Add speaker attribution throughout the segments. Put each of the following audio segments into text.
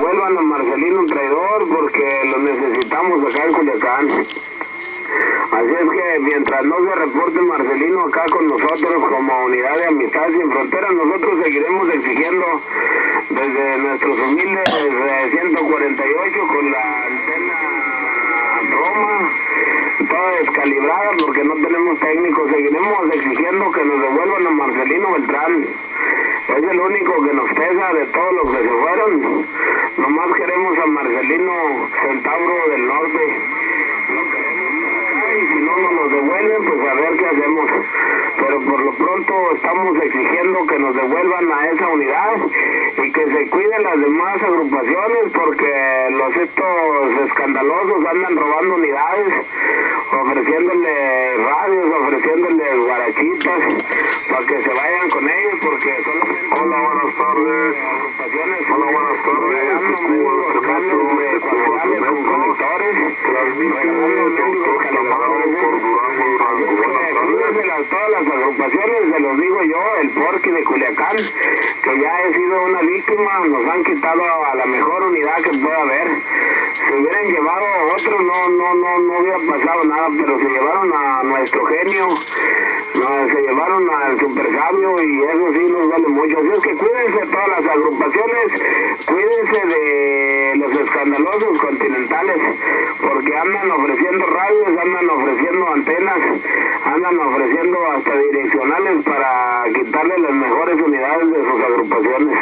Speaker 1: devuelvan a Marcelino traidor porque lo necesitamos acá en Culiacán. Así es que mientras no se reporte Marcelino acá con nosotros como unidad de amistad sin fronteras, nosotros seguiremos exigiendo desde nuestros humildes de 148 con la antena Roma, toda descalibrada porque no tenemos técnicos, seguiremos exigiendo que nos devuelvan a Marcelino Beltrán. Es el único que nos pesa de todos los que se fueron. Nomás queremos a Marcelino Centauro del Norte. Y si no nos devuelven, pues a ver qué hacemos. Pero por lo pronto estamos exigiendo que nos devuelvan a esa unidad y que se cuiden las demás agrupaciones porque los estos escandalosos andan robando unidades, ofreciéndole radios, ofreciéndole guarachitas para que se vayan con ellos porque solamente
Speaker 2: Hola, buenas tardes.
Speaker 1: agrupaciones
Speaker 2: Hola, buenas tardes. Escudo
Speaker 1: de
Speaker 2: Transmite doctor por Durango, Durango. Buenas tardes.
Speaker 1: las- todas las agrupaciones, se los digo yo, el Porqui de Culiacán, que ya he sido una víctima, nos han quitado a la mejor unidad que pueda haber. Si hubieran llevado a otro, no, no, no, no hubiera pasado nada, pero se llevaron a nuestro genio, se llevaron al super sabio y eso sí nos vale mucho. Así es que cuídense todas las agrupaciones, cuídense de los escandalosos continentales, porque andan ofreciendo radios, andan ofreciendo antenas, andan ofreciendo hasta direccionales para quitarle las mejores unidades de sus agrupaciones.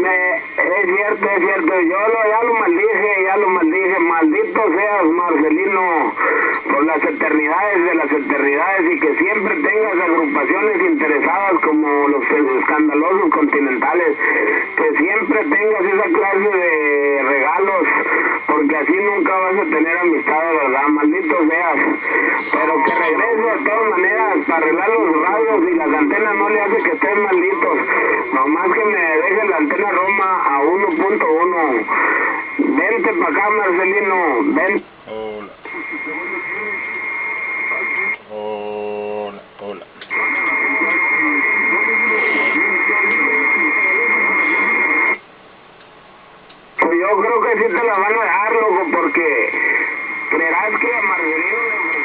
Speaker 1: Me, es cierto, es cierto, yo lo, ya lo maldije, ya lo maldije, maldito seas Marcelino por las eternidades de las eternidades y que siempre tengas agrupaciones interesadas como los escandalosos continentales, que siempre tengas esa clase de regalos, porque así nunca vas a tener amistad verdad, maldito seas, pero que regrese de todas maneras para arreglar los radios y las antenas no le hace que estén malditos, nomás que me deje la antena Roma a 1.1. Vente para acá, Marcelino, ven.
Speaker 3: Hola. Hola, hola.
Speaker 1: Pues yo creo que sí te la van a dar, loco, porque creerás que a Marcelino le ofrecieron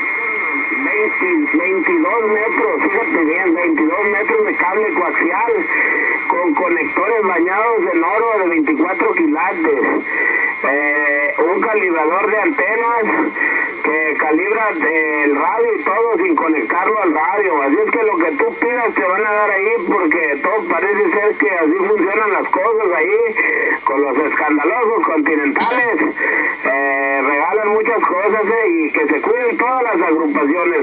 Speaker 1: 20, 22 metros, fíjate bien, 22 metros de cable coaxial conectores bañados en oro de 24 quilates, eh, un calibrador de antenas que calibra el radio y todo sin conectarlo al radio, así es que lo que tú pidas te van a dar ahí porque todo parece ser que así funcionan las cosas ahí con los escandalosos continentales, eh, regalan muchas cosas eh, y que se cuiden todas las agrupaciones.